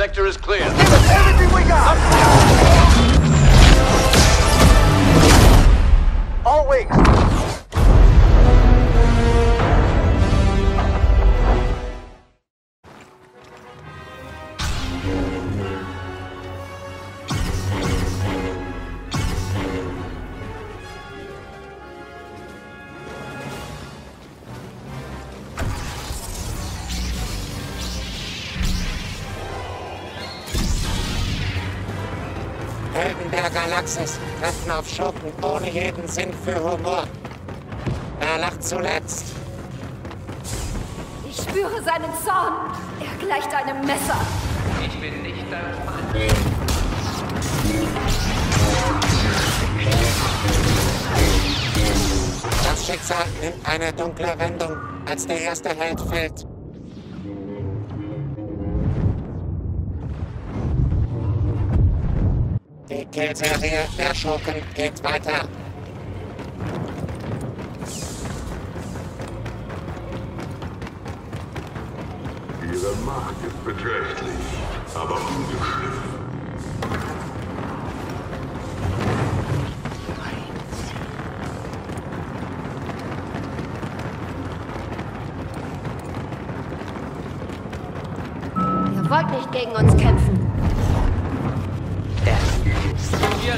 sector is clear. Give us everything we got! All wings! Helden der Galaxis treffen auf Schurken ohne jeden Sinn für Humor. Wer lacht zuletzt? Ich spüre seinen Zorn. Er gleicht einem Messer. Ich bin nicht dein Feind. Das Schicksal nimmt eine dunkle Wendung, als der erste Held fällt. Die Killserie der Schurken geht weiter. Ihre Macht ist beträchtlich, aber ungeschliffen. Ihr wollt nicht gegen uns kämpfen.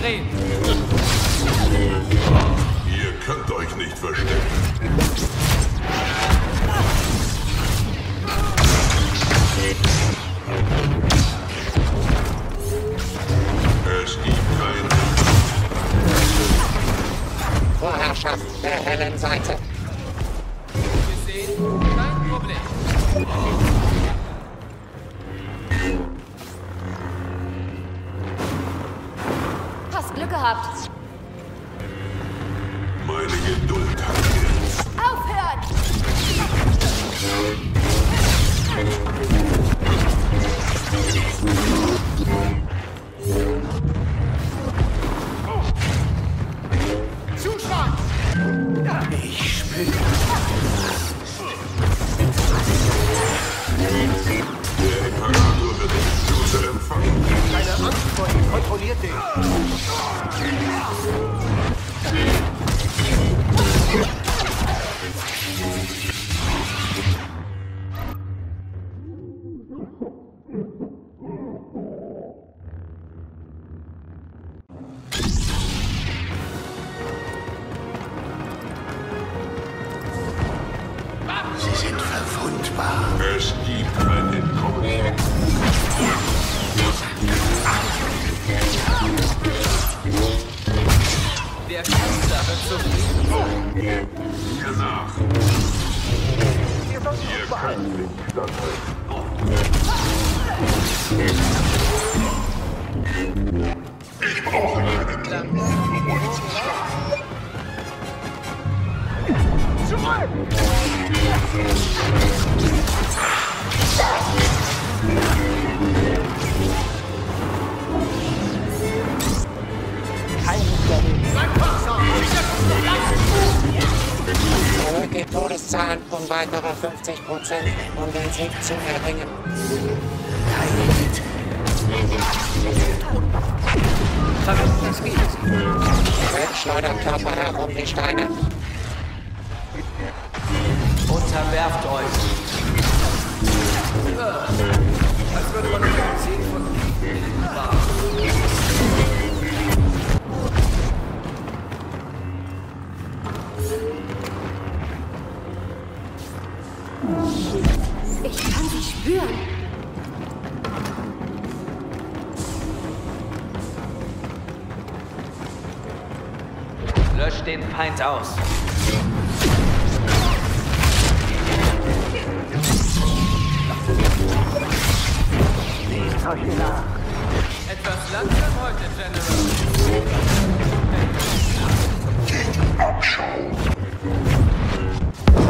Reden. Ihr könnt euch nicht verstecken. Es gibt kein Vorherrschaft der hellen Seite. Hast Glück gehabt. meine Geduld hat Grenzen. Aufhören! Kontrolliert den. Sie sind verwundbar. Es gibt kein Entkommen. Der Künstler wird zufrieden. Mir nach. Ihr sollt Ihr uns behalten. könnt nicht standhalten. Ich brauche Erhöht die Todeszahlen um weitere 50 Prozent, um den Sieg zu erringen. Verwendet geht. Red schleudert Körper herum wie Steine. Unterwerft euch. Als würde man den Zehen von warten. Löscht den Feind aus. Etwas langsam heute, General.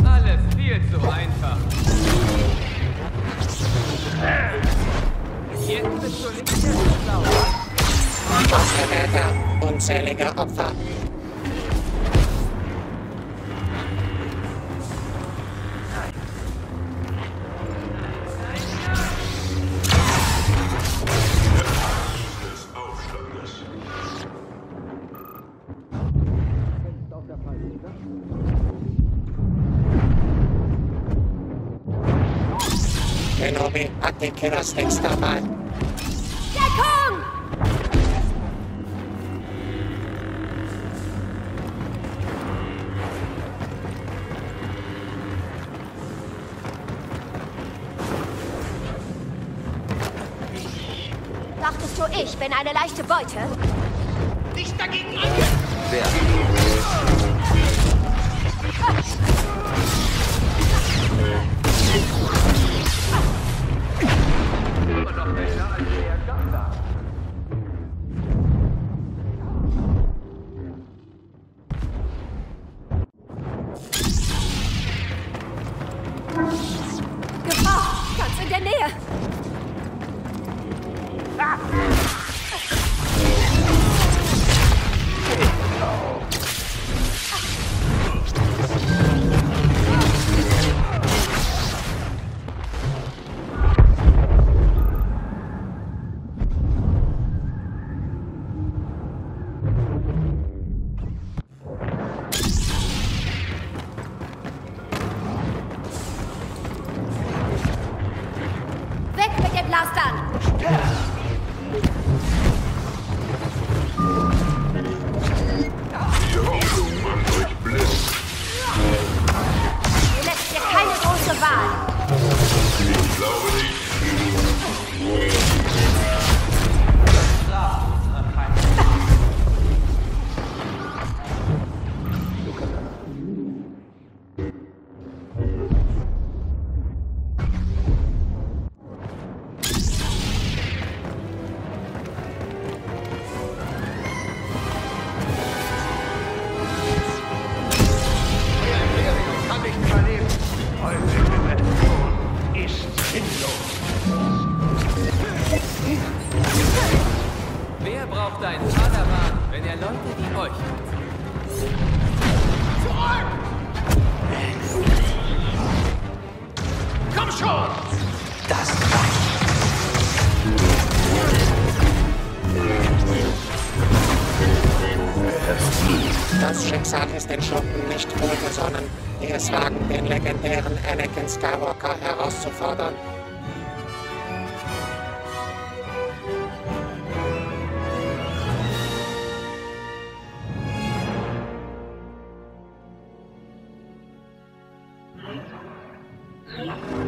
Alles viel zu einfach. Jetzt bist du nicht mehr schlau. Unzählige Opfer. Phänomen Attackeras nächster dabei. Deckung! Dachtest du, ich bin eine leichte Beute? Nicht dagegen ange... Wer? In der Nähe! Weg braucht einen Padawan, wenn er Leute wie euch hat? Komm schon! Das Schicksal ist den Schurken nicht wohlgesonnen, die es wagen, den legendären Anakin Skywalker herauszufordern. Thank you.